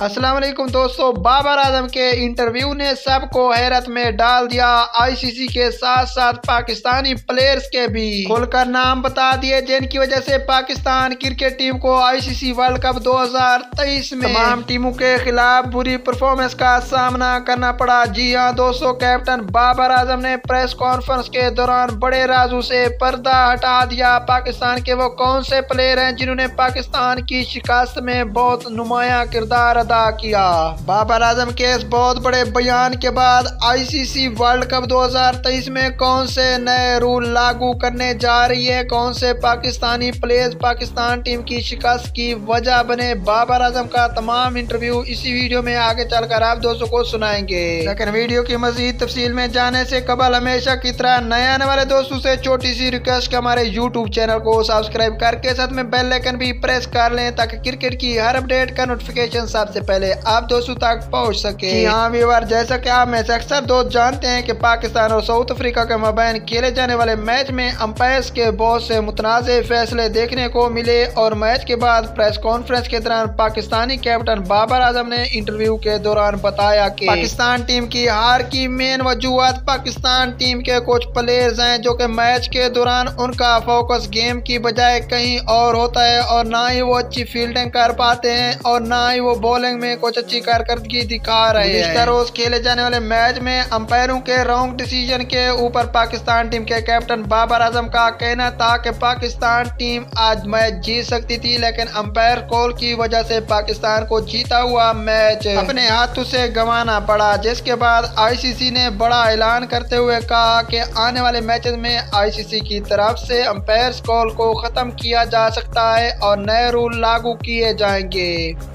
वालेकुम दोस्तों, बाबर आज़म के इंटरव्यू ने सबको हैरत में डाल दिया। आईसीसी के साथ साथ पाकिस्तानी प्लेयर्स के भी खुलकर नाम बता दिए, जिनकी वजह से पाकिस्तान क्रिकेट टीम को आईसीसी वर्ल्ड कप 2023 में तमाम टीमों के खिलाफ बुरी परफॉर्मेंस का सामना करना पड़ा। जी हाँ दोस्तों, कैप्टन बाबर आज़म ने प्रेस कॉन्फ्रेंस के दौरान बड़े राजू से पर्दा हटा दिया। पाकिस्तान के वो कौन से प्लेयर हैं जिन्होंने पाकिस्तान की शिकस्त में बहुत नुमाया किरदार अदा किया। बाबर आज़म के इस बहुत बड़े बयान के बाद आईसीसी वर्ल्ड कप 2023 में कौन से नए रूल लागू करने जा रही है? कौन से पाकिस्तानी प्लेयर्स पाकिस्तान टीम की शिकस्त की वजह बने? बाबर आज़म का तमाम इंटरव्यू इसी वीडियो में आगे चलकर आप दोस्तों को सुनाएँगे। लेकिन वीडियो की मजीद तफसील में जाने से कबल हमेशा की तरह नए आने वाले दोस्तों से छोटी सी रिक्वेस्ट के हमारे यूट्यूब चैनल को सब्सक्राइब करके साथ में बेल आइकन भी प्रेस कर लें ताकि क्रिकेट की हर अपडेट का नोटिफिकेशन सबसे सबसे पहले आप दोस्तों तक पहुँच सके। जी हाँ जैसा कि आप में से अक्सर दोस्त जानते हैं कि पाकिस्तान और साउथ अफ्रीका के मबैन खेले जाने वाले मैच में अंपायर के बहुत से मुतनाज़ फैसले देखने को मिले और मैच के बाद प्रेस कॉन्फ्रेंस के दौरान पाकिस्तानी कैप्टन बाबर आज़म ने इंटरव्यू के दौरान बताया कि पाकिस्तान टीम की हार की मेन वजूहत पाकिस्तान टीम के कुछ प्लेयर्स हैं जो कि मैच के दौरान उनका फोकस गेम की बजाय कहीं और होता है और ना ही वो अच्छी फील्डिंग कर पाते हैं और ना ही वो बॉलिंग बॉलिंग में कुछ अच्छी कारकर्दगी दिखा रहे हैं। रोज खेले जाने वाले मैच में अंपायरों के रॉन्ग डिसीज़न के ऊपर पाकिस्तान टीम के कैप्टन बाबर आज़म का कहना था कि पाकिस्तान टीम आज मैच जीत सकती थी, लेकिन अंपायर कॉल की वजह से पाकिस्तान को जीता हुआ मैच अपने हाथों से गंवाना पड़ा, जिसके बाद आईसीसी ने बड़ा ऐलान करते हुए कहा कि आने वाले मैचेस में आईसीसी की तरफ़ से अंपायर कॉल को खत्म किया जा सकता है और नए रूल लागू किए जाएँगे।